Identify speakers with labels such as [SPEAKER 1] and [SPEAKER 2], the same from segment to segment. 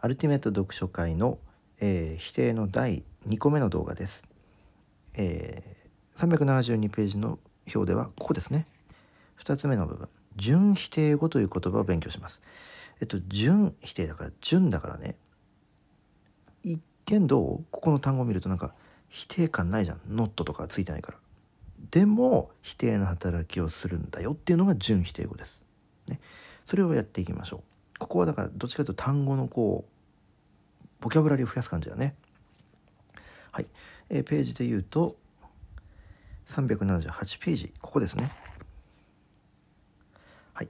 [SPEAKER 1] アルティメット読書会の、えー、否定の第2個目の動画です。えー、372ページの表ではここですね。2つ目の部分。準否定語という言葉を勉強します。えっと、準否定だから、準だからね。一見どう？ここの単語を見るとなんか否定感ないじゃん。ノットとかついてないから。でも否定の働きをするんだよっていうのが準否定語です。ね。それをやっていきましょう。ここはだからどっちかというと単語のこうボキャブラリーを増やす感じだね。はい。えー、ページで言うと378ページここですね。はい。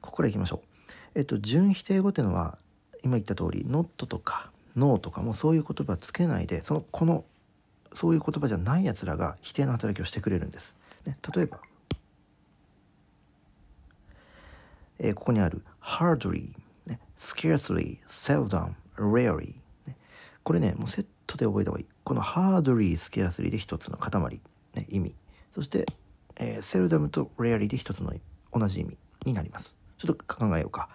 [SPEAKER 1] ここからいきましょう。えっと準否定語っていうのは今言った通り not とか no とかもそういう言葉つけないでそのこのそういう言葉じゃないやつらが否定の働きをしてくれるんです。ね、例えば、えー、ここにある hardly、scarcely, seldom, rarely、ね、これねもうセットで覚えた方がいい。この hardly, scarcely で一つの塊、ね、意味。そして、えー、seldom と rarely で一つの同じ意味になります。ちょっと考えようか。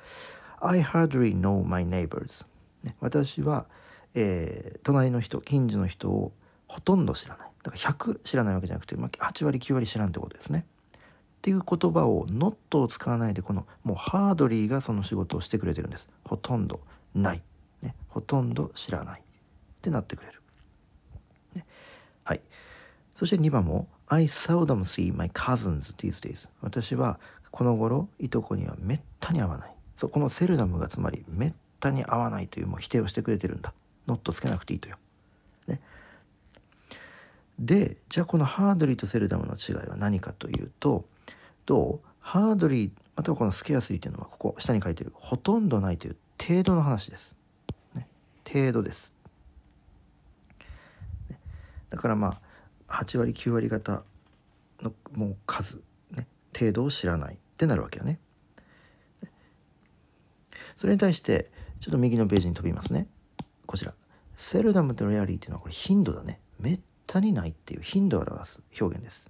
[SPEAKER 1] I hardly know my neighbors、ね、私は、えー、隣の人近所の人をほとんど知らない。だから100知らないわけじゃなくて、まあ、8割9割知らんってことですね。ていう言葉を「not」を使わないでこのもうハードリーがその仕事をしてくれてるんです。ほとんどない、ね、ほとんど知らない。ってなってくれる。ね、はい。そして2番も「I seldom see my cousins these days」私はこの頃いとこにはめったに会わない。そうこのセルダムがつまりめったに会わないというもう否定をしてくれてるんだ。ノットつけなくていいとよ。ね、でじゃあこのハードリーとセルダムの違いは何かというとどうハードリーまたはこのスケアスリーというのはここ下に書いてるほとんどないという程度の話です。ね、程度です、ね。だからまあ8割9割方のもう数、ね、程度を知らないってなるわけよね。それに対してちょっと右のページに飛びますね。こちら。セルダムとレアリーっていうのはこれ頻度だね。めったにないっていう頻度を表す表現です。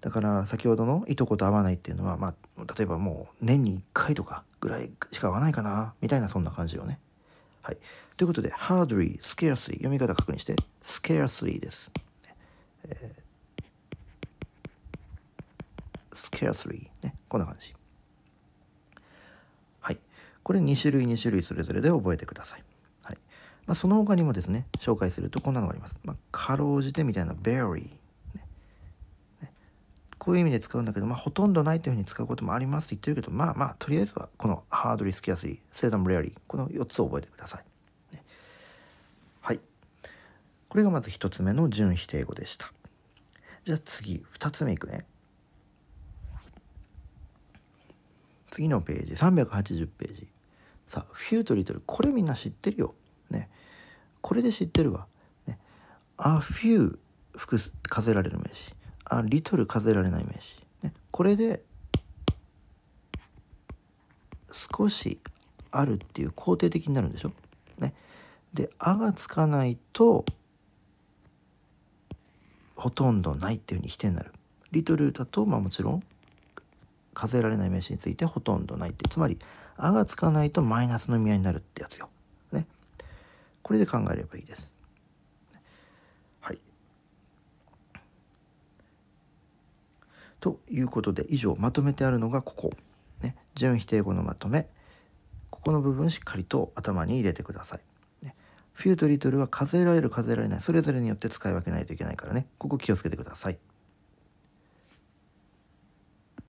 [SPEAKER 1] だから先ほどのいとこと合わないっていうのは、まあ、例えばもう年に1回とかぐらいしか合わないかなみたいなそんな感じよね。はい。ということで、hardly, scarcely 読み方確認して、scarcely です。えー、scarcely ね。こんな感じ。はい。これ2種類2種類それぞれで覚えてください。はいまあ、その他にもですね紹介するとこんなのがあります。まあ、かろうじてみたいな berry、こういう意味で使うんだけど、まあ、ほとんどないというふうに使うこともありますって言ってるけどまあまあとりあえずはこのハードリスキやすいセーダムレアリーこの4つを覚えてください。ね、はいこれがまず1つ目の準否定語でした。じゃあ次2つ目いくね。次のページ380ページさあフュートリトルこれみんな知ってるよねこれで知ってるわ。ね、a few 複数えられる名詞。A little 数えられない名詞。ね、これで少しあるっていう肯定的になるんでしょ？ね、で「あ」がつかないとほとんどないっていうふうに否定になる。リトルだとまあもちろん数えられない名詞についてほとんどないってつまり「あ」がつかないとマイナスの意味合いになるってやつよ。これで考えればいいです。はい。ということで以上まとめてあるのがここ。ね、準否定語のまとめ。ここの部分しっかりと頭に入れてください。ね、フューとリトルは数えられる数えられないそれぞれによって使い分けないといけないからねここ気をつけてください。